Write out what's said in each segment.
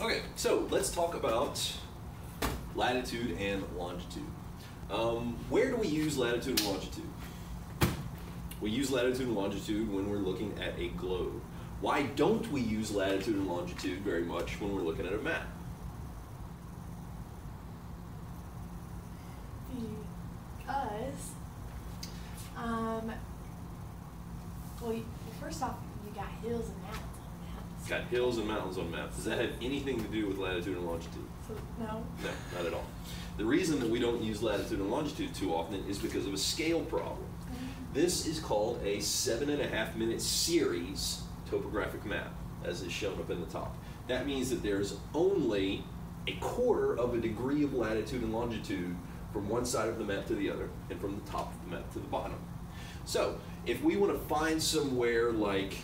Okay, so let's talk about latitude and longitude. Um, where do we use latitude and longitude? We use latitude and longitude when we're looking at a globe. Why don't we use latitude and longitude very much when we're looking at a map? Because, um, well, first off, you got hills and mountains maps. Got hills and mountains on maps. Does that have anything to do with latitude and longitude? No. No, not at all. The reason that we don't use latitude and longitude too often is because of a scale problem. Mm-hmm. This is called a seven and a half minute series topographic map, as is shown up in the top. That means that there's only a quarter of a degree of latitude and longitude from one side of the map to the other, and from the top of the map to the bottom. So, if we want to find somewhere like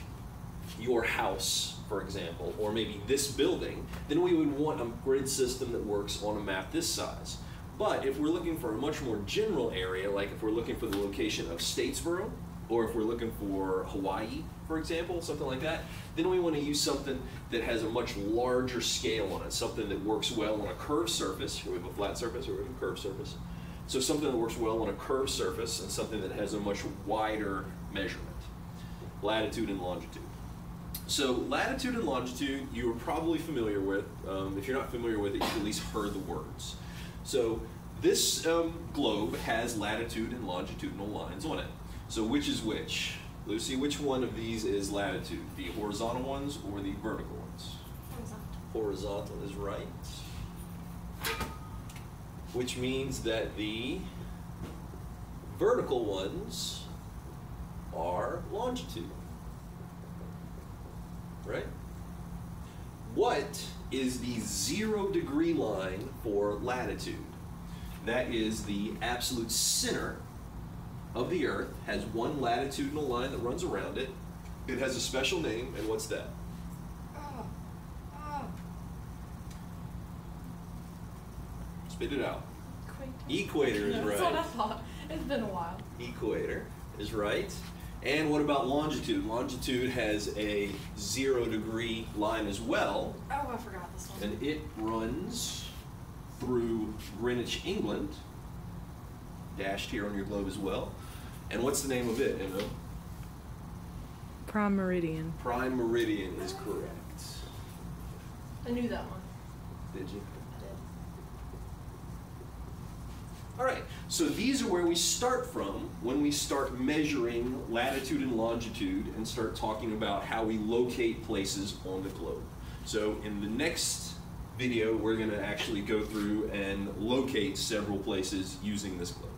your house, for example, or maybe this building, then we would want a grid system that works on a map this size. But if we're looking for a much more general area, like if we're looking for the location of Statesboro, or if we're looking for Hawaii, for example, something like that, then we want to use something that has a much larger scale on it, something that works well on a curved surface, or we have a flat surface, or we have a curved surface. So something that works well on a curved surface and something that has a much wider measurement, latitude and longitude. So latitude and longitude, you are probably familiar with. Um, if you're not familiar with it, you've at least heard the words. So this um, globe has latitude and longitudinal lines on it. So which is which? Lucy, which one of these is latitude? The horizontal ones or the vertical ones? Horizontal. Horizontal is right. Which means that the vertical ones are longitude. Right? What is the zero degree line for latitude? That is the absolute center of the Earth, has one latitudinal line that runs around it. It has a special name, and what's that? Spit it out. Equator. Equator is That's what I right. thought. It's been a while. Equator is right. And what about longitude? Longitude has a zero degree line as well, Oh, I forgot this one. and it runs through Greenwich, England, dashed here on your globe as well. And what's the name of it, Emma? Prime Meridian. Prime Meridian is correct. I knew that one. Did you? I did. All right, so these are where we start from when we start measuring latitude and longitude and start talking about how we locate places on the globe. So in the next video, we're going to actually go through and locate several places using this globe.